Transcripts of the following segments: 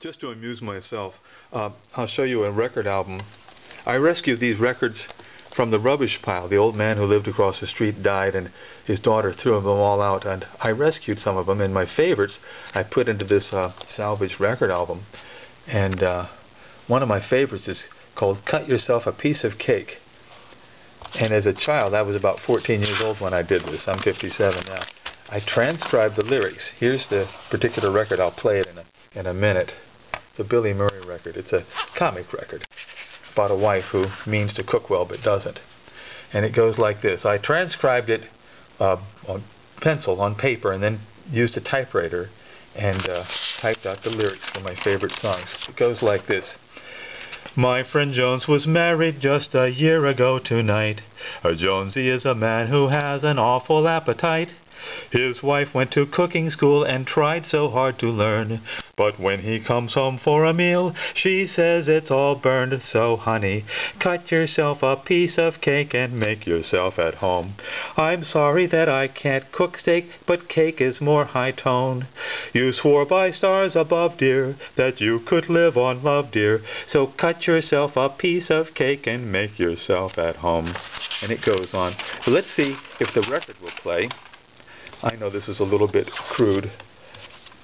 just to amuse myself, uh, I'll show you a record album. I rescued these records from the rubbish pile. The old man who lived across the street died, and his daughter threw them all out. And I rescued some of them, and my favorites I put into this uh, salvage record album. And uh, one of my favorites is called "Cut Yourself a Piece of Cake." And as a child, I was about 14 years old when I did this. I'm 57 now. I transcribed the lyrics. Here's the particular record. I'll play it in a, in a minute. A Billy Murray record. It's a comic record about a wife who means to cook well but doesn't. And it goes like this. I transcribed it uh, on pencil, on paper, and then used a typewriter and uh, typed out the lyrics for my favorite songs. It goes like this. My friend Jones was married just a year ago tonight. A Jonesy is a man who has an awful appetite. His wife went to cooking school and tried so hard to learn. But when he comes home for a meal, she says it's all burned. So, honey, cut yourself a piece of cake and make yourself at home. I'm sorry that I can't cook steak, but cake is more high tone. You swore by stars above, dear, that you could live on love, dear. So cut yourself a piece of cake and make yourself at home. And it goes on. let's see if the record will play. I know this is a little bit crude,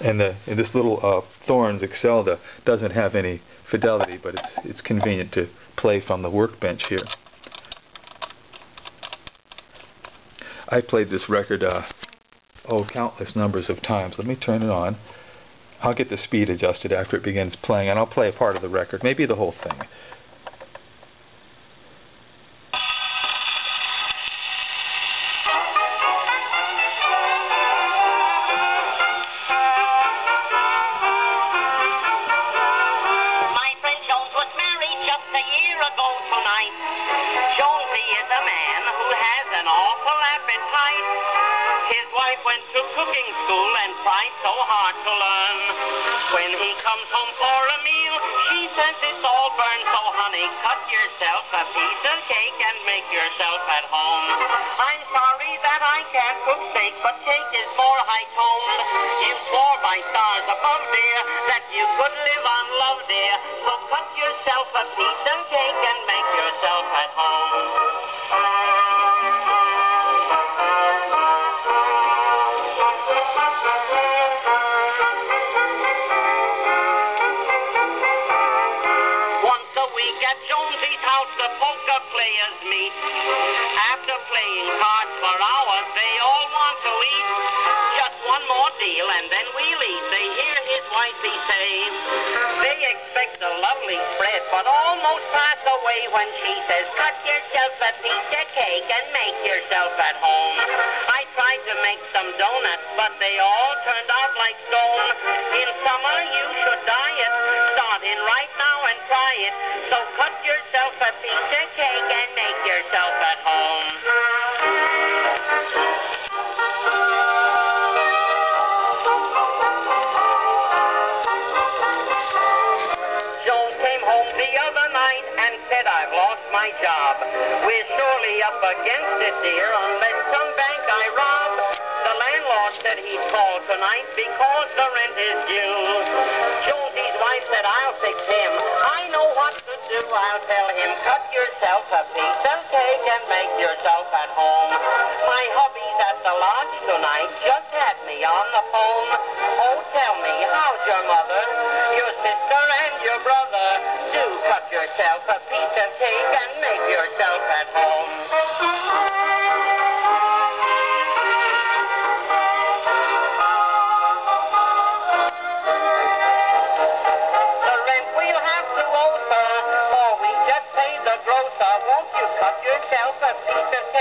and, the, and this little uh, Thorens Excelda doesn't have any fidelity, but it's, it's convenient to play from the workbench here. I played this record, uh, oh, countless numbers of times. Let me turn it on. I'll get the speed adjusted after it begins playing, and I'll play a part of the record, maybe the whole thing. Wife went to cooking school and tried so hard to learn. When he comes home for a meal, she says it's all burned. So, honey, cut yourself a piece of cake and make yourself at home. I'm sorry that I can't cook steak, but cake is more high-toned. You swore by stars above, dear, that you could live on love, dear. So cut yourself a piece of cake and make yourself at home. The poker players meet. After playing cards for hours, they all want to eat. Just one more deal and then we'll eat, they hear his wifey say. They expect a lovely spread, but almost pass away when she says, cut yourself a piece of cake and make yourself at home. I tried to make some donuts, but they all turned out like stone. In summer, you should diet. Start in right now and try it. So cut yourself a piece of cake and make yourself at home. Jones came home the other night and said, I've lost my job. We're surely up against it, dear, unless some bank I rob. The landlord said he'd call tonight because the rent is due. Jonesy's wife said, I'll fix him. I know what tell him, cut yourself a piece of cake and make yourself at home. My hubby's at the lodge tonight, just had me on the phone. Oh, tell me, how's your mother, your sister, and your brother? Do cut yourself a piece of cake and myself. I've